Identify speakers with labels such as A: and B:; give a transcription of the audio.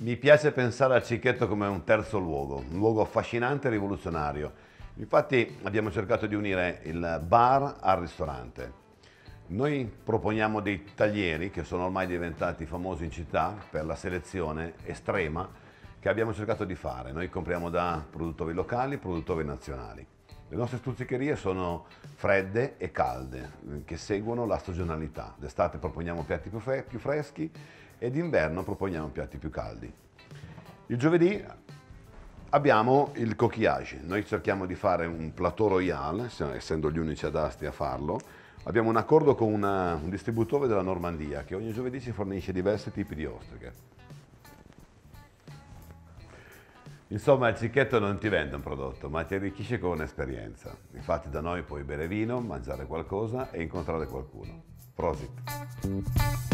A: Mi piace pensare al Cicchetto come un terzo luogo, un luogo affascinante e rivoluzionario. Infatti abbiamo cercato di unire il bar al ristorante. Noi proponiamo dei taglieri che sono ormai diventati famosi in città per la selezione estrema che abbiamo cercato di fare. Noi compriamo da produttori locali, produttori nazionali. Le nostre stuzzicherie sono fredde e calde, che seguono la stagionalità. D'estate proponiamo piatti più, fre- più freschi e d'inverno proponiamo piatti più caldi. Il giovedì abbiamo il coquillage, noi cerchiamo di fare un plateau royal, essendo gli unici adatti a farlo. Abbiamo un accordo con una, un distributore della Normandia che ogni giovedì ci fornisce diversi tipi di ostriche. Insomma, il cicchetto non ti vende un prodotto, ma ti arricchisce con un'esperienza. Infatti da noi puoi bere vino, mangiare qualcosa e incontrare qualcuno. Prosit!